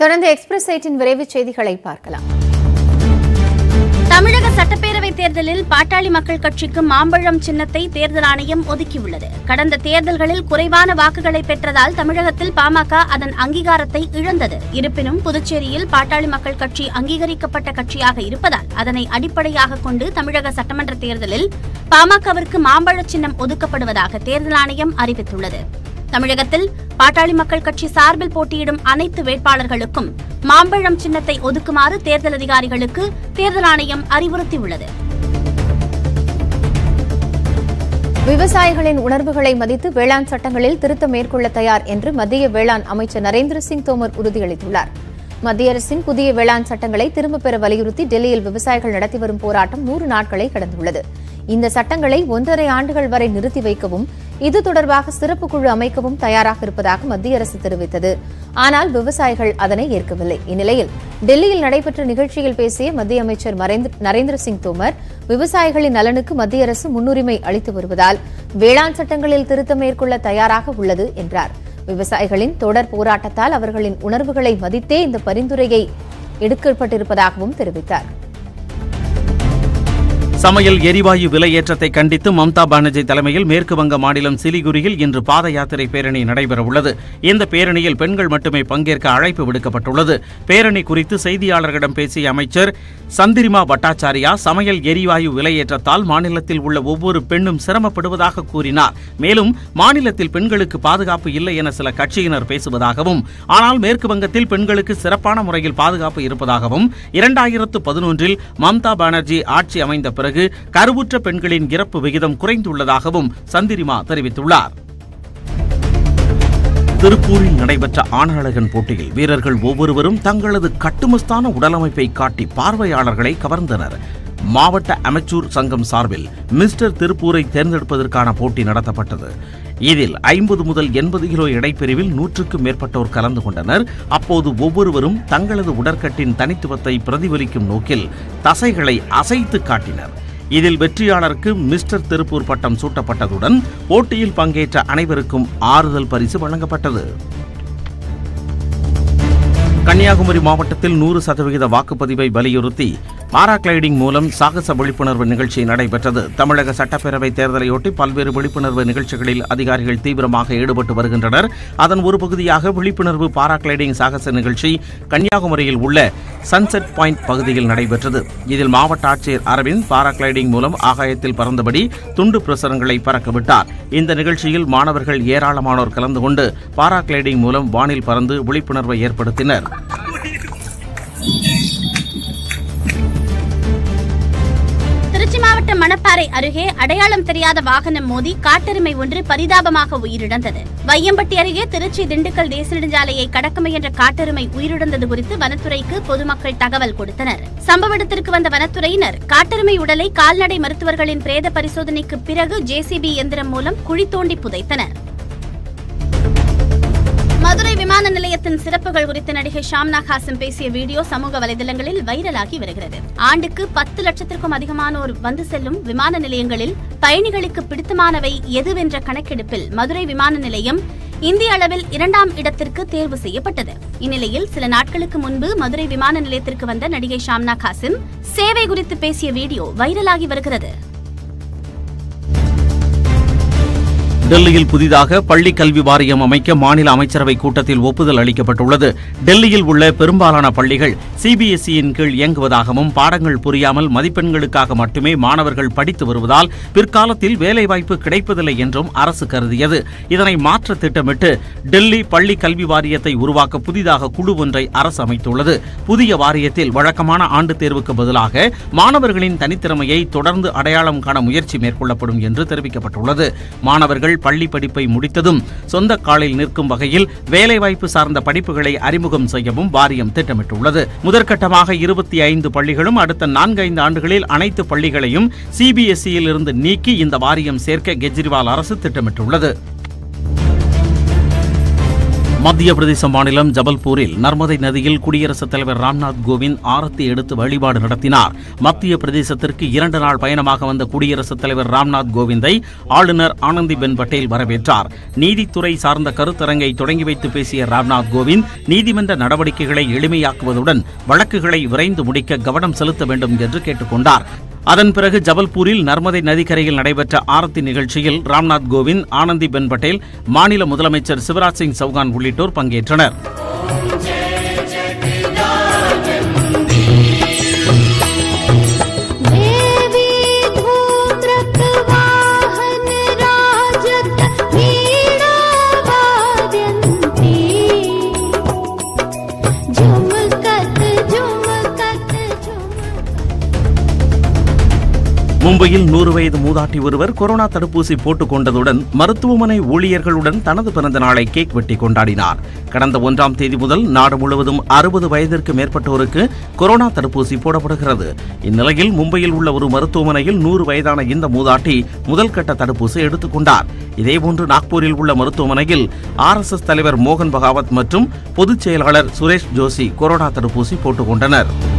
தொடர்ந்து express eighteen விரைவு செய்திகளை பார்க்கலாம். தமிழக சட்டப்பேரவை தேர்தலில் பாட்டாளி மக்கள் கட்சிக்கு மாம்பழம் சின்னத்தை தேர்தல் ஆணையம் ஒதுக்கியுள்ளது. கடந்த தேர்தல்களில் குறைவான வாக்குகளை பெற்றதால் தமிழகத்தில் பாமக அதன் அங்கீகாரத்தை இழந்தது. இருப்பினும் புதுச்சேரியில் பாட்டாளி மக்கள் கட்சி அங்கீகரிக்கப்பட்ட கட்சியாக இருப்பதால் அதனை அடிப்படையாக கொண்டு தமிழக சட்டமன்ற தேர்தலில் பாமகவிற்கு மாம்பழ சின்னம் ஒதுக்கப்படுவதாக தேர்தல் ஆணையம் அறிவித்துள்ளது. தமிழகத்தில் பாட்டாளி மக்கள் கட்சி சார்பில் போட்டியிடும் அனைத்து வேட்பாளர்களுக்கும் மாம்பழம் சின்னத்தை ஒதுக்குமாறு தேர்தல் அதிகாரிகளுக்கு தேர்தல் ஆணையம் அறிவுறுத்தியுள்ளது. விவசாயிகளின் உணர்வுகளை மதித்து வேளாண் சட்டங்களில் திருத்தம் மேற்கொள்ள தயார் என்று மத்திய வேளாண் அமைச்சர் நரேந்திர சிங் தோமர் உறுதியளித்துள்ளார். மத்திய அரசின் புதிய வேளாண் சட்டங்களை திரும்பப் பெற வலியுறுத்தி டெல்லியில் விவசாயிகள் நடத்தி வரும் போராட்டம் நூறு நாட்களை கடந்துள்ளது. இந்த சட்டங்களை ஒன்றரை ஆண்டுகள் வரை நிறுத்தி வைக்கவும் இது தொடர்பாக சிறப்பு குழு அமைக்கவும் தயாராக இருப்பதாக மத்திய அரசு தெரிவித்தது. ஆனால் விவசாயிகள் அதனை ஏற்கவில்லை. இந்நிலையில் டெல்லியில் நடைபெற்ற நிகழ்ச்சியில் பேசிய மத்திய அமைச்சர் நரேந்திர சிங் தோமர் விவசாயிகளின் நலனுக்கு மத்திய அரசு முன்னுரிமை அளித்து வருவதால் வேளாண் சட்டங்களில் திருத்தம் மேற்கொள்ள தயாராக உள்ளது என்றார். விவசாயிகளின் தொடர் போராட்டத்தால் அவர்களின் உணர்வுகளை மதித்தே இந்த பரிந்துரையை எடுக்கப்பட்டிருப்பதாகவும் தெரிவித்தார். சமையல் எரிவாயு விலையேற்றத்தை கண்டித்து மம்தா பானர்ஜி தலைமையில் மேற்கு வங்க மாநிலம் சிலிகுரியில் இன்று பாத யாத்திரை பேரணி நடைபெறவுள்ளது. இந்த பேரணியில் பெண்கள் மட்டுமே பங்கேற்க அழைப்பு விடுக்கப்பட்டுள்ளது. பேரணி குறித்து செய்தியாளர்களிடம் பேசிய அமைச்சர் சந்திரிமா பட்டாச்சாரியா சமையல் எரிவாயு விலையேற்றத்தால் மாநிலத்தில் உள்ள ஒவ்வொரு பெண்ணும் சிரமப்படுவதாக கூறினார். மேலும் மாநிலத்தில் பெண்களுக்கு பாதுகாப்பு இல்லை என சில கட்சியினர் பேசுவதாகவும் ஆனால் மேற்கு வங்கத்தில் பெண்களுக்கு சிறப்பான முறையில் பாதுகாப்பு இருப்பதாகவும் இரண்டாயிரத்து பதினொன்றில் மம்தா பானர்ஜி ஆட்சி அமைந்த பிறகு கருவுற்ற பெண்களின் இறப்பு விகிதம் குறைந்துள்ளதாகவும் சந்திரிமா தெரிவித்துள்ளார். திருப்பூரில் நடைபெற்ற ஆணழகன் போட்டியில் வீரர்கள் ஒவ்வொருவரும் தங்களது கட்டுமஸ்தான உடலமைப்பை காட்டி பார்வையாளர்களை கவர்ந்தனர். மாவட்ட அமைச்சூர் சங்கம் சார்பில் மிஸ்டர் திருப்பூரை தேர்ந்தெடுப்பதற்கான போட்டி நடத்தப்பட்டது. இதில் ஐம்பது முதல் எண்பது கிலோ இடைப்பிரிவில் நூற்றுக்கும் மேற்பட்டோர் கலந்து கொண்டனர். அப்போது ஒவ்வொருவரும் தங்களது உடற்கட்டின் தனித்துவத்தை பிரதிபலிக்கும் நோக்கில் தசைகளை அசைத்து காட்டினர். இதில் வெற்றியாளருக்கு மிஸ்டர் திருப்பூர் பட்டம் சூட்டப்பட்டதுடன் போட்டியில் பங்கேற்ற அனைவருக்கும் ஆறுதல் பரிசு வழங்கப்பட்டது. கன்னியாகுமரி மாவட்டத்தில் நூறு சதவிகித வாக்குப்பதிவை வலியுறுத்தி பாராகிளைடிங் மூலம் சாகச விழிப்புணர்வு நிகழ்ச்சி நடைபெற்றது. தமிழக சட்டப்பேரவை தேர்தலையொட்டி பல்வேறு விழிப்புணர்வு நிகழ்ச்சிகளில் அதிகாரிகள் தீவிரமாக ஈடுபட்டு வருகின்றனர். அதன் ஒரு பகுதியாக விழிப்புணர்வு பாராகிளைடிங் சாகச நிகழ்ச்சி கன்னியாகுமரியில் உள்ள சன்செட் பாயிண்ட் பகுதியில் நடைபெற்றது. இதில் மாவட்ட ஆட்சியர் அரவிந்த் பாராகிளைடிங் மூலம் ஆகாயத்தில் பறந்தபடி துண்டு பிரசுரங்களை பறக்கவிட்டார் இந்த நிகழ்ச்சியில் மாணவர்கள் ஏராளமானோர் கலந்து கொண்டு பாராகிளைடிங் மூலம் வானில் பறந்து விழிப்புணர்வை ஏற்படுத்தினர். திருச்சி மாவட்டம் மணப்பாறை அருகே அடையாளம் தெரியாத வாகனம் மோதி காட்டெருமை ஒன்று பரிதாபமாக உயிரிழந்தது. வையம்பட்டி அருகே திருச்சி திண்டுக்கல் தேசிய நெடுஞ்சாலையை கடக்க முயன்ற காட்டெருமை உயிரிழந்தது குறித்து வனத்துறைக்கு பொதுமக்கள் தகவல் கொடுத்தனர். சம்பவ இடத்திற்கு வந்த வனத்துறையினர் காட்டெருமை உடலை கால்நடை மருத்துவர்களின் பிரேத பரிசோதனைக்கு பிறகு ஜேசிபி இயந்திரம் மூலம் குழி தோண்டி புதைத்தனர். மதுரை விமான நிலையத்தின் சிறப்புகள் குறித்து நடிகை ஷாம்னா ஹாசன் பேசிய வீடியோ சமூக வலைதளங்களில் வைரலாகி வருகிறது. ஆண்டுக்கு பத்து லட்சத்திற்கும் அதிகமானோர் வந்து செல்லும் விமான நிலையங்களில் பயணிகளுக்கு பிடித்தமானவை எதுவென்ற கணக்கெடுப்பில் மதுரை விமான நிலையம் இந்திய அளவில் இரண்டாம் இடத்திற்கு தேர்வு செய்யப்பட்டது. இந்நிலையில் சில நாட்களுக்கு முன்பு மதுரை விமான நிலையத்திற்கு வந்த நடிகை ஷாம்னா காசிம் சேவை குறித்து பேசிய வீடியோ வைரலாகி வருகிறது. டெல்லியில் புதிதாக பள்ளி கல்வி வாரியம் அமைக்க மாநில அமைச்சரவை கூட்டத்தில் ஒப்புதல் அளிக்கப்பட்டுள்ளது. டெல்லியில் உள்ள பெரும்பாலான பள்ளிகள் சிபிஎஸ்இயின் கீழ் இயங்குவதாகவும் பாடங்கள் புரியாமல் மதிப்பெண்களுக்காக மட்டுமே மாணவர்கள் படித்து வருவதால் பிற்காலத்தில் வேலைவாய்ப்பு கிடைப்பதில்லை என்றும் அரசு கருதியது. இதனை மாற்ற திட்டமிட்டு டெல்லி பள்ளி கல்வி வாரியத்தை உருவாக்க புதிதாக குழு ஒன்றை அரசு அமைத்துள்ளது. புதிய வாரியத்தில் வழக்கமான ஆண்டு தேர்வுக்கு பதிலாக மாணவர்களின் தனித்திறமையை தொடர்ந்து அடையாளம் காண முயற்சி மேற்கொள்ளப்படும் என்று தெரிவிக்கப்பட்டுள்ளது. மாணவர்கள் பள்ளி படிப்பை முடித்ததும் சொந்த காலில் நிற்கும் வகையில் வேலைவாய்ப்பு சார்ந்த படிப்புகளை அறிமுகம் செய்யவும் வாரியம் திட்டமிட்டுள்ளது. முதற்கட்டமாக இருபத்தி ஐந்து பள்ளிகளும் அடுத்த நான்கைந்து ஆண்டுகளில் அனைத்து பள்ளிகளையும் சிபிஎஸ்இயில் இருந்து நீக்கி இந்த வாரியம் சேர்க்க கெஜ்ரிவால் அரசு திட்டமிட்டுள்ளது. மத்திய பிரதேச மாநிலம் ஜபல்பூரில் நர்மதை நதியில் குடியரசுத் தலைவர் ராம்நாத் கோவிந்த் ஆரத்தி எடுத்து வழிபாடு நடத்தினார். மத்திய பிரதேசத்திற்கு இரண்டு நாள் பயணமாக வந்த குடியரசுத் தலைவர் ராம்நாத் கோவிந்தை ஆளுநர் ஆனந்திபென் பட்டேல் வரவேற்றார். நீதித்துறை சார்ந்த கருத்தரங்கை தொடங்கி வைத்து பேசிய ராம்நாத் கோவிந்த் நீதிமன்ற நடவடிக்கைகளை எளிமையாக்குவதுடன் வழக்குகளை விரைந்து முடிக்க கவனம் செலுத்த வேண்டும் என்று கேட்டுக்கொண்டார். அதன் பிறகு ஜபல்பூரில் நர்மதை நதிக்கரையில் நடைபெற்ற ஆரத்தி நிகழ்ச்சியில் ராம்நாத் கோவிந்த் ஆனந்தி பென் பட்டேல் மாநில முதலமைச்சர் சிவராஜ் சிங் சௌகான் உள்ளிட்டோர் பங்கேற்றனர். மும்பையில் நூறு வயது மூதாட்டி ஒருவர் கொரோனா தடுப்பூசி போட்டுக் கொண்டதுடன் மருத்துவமனை ஊழியர்களுடன் தனது பிறந்த நாளை கேக் வெட்டி கொண்டாடினார். கடந்த ஒன்றாம் தேதி முதல் நாடு முழுவதும் அறுபது வயதிற்கு மேற்பட்டோருக்கு கொரோனா தடுப்பூசி போடப்படுகிறது. இந்நிலையில் மும்பையில் உள்ள ஒரு மருத்துவமனையில் நூறு வயதான இந்த மூதாட்டி முதல் கட்ட தடுப்பூசி எடுத்துக் கொண்டார். இதேபோன்று நாக்பூரில் உள்ள மருத்துவமனையில் ஆர்எஸ்எஸ் தலைவர் மோகன் பகாவத் மற்றும் பொதுச் செயலாளர் சுரேஷ் ஜோஷி கொரோனா தடுப்பூசி போட்டுக் கொண்டனர்.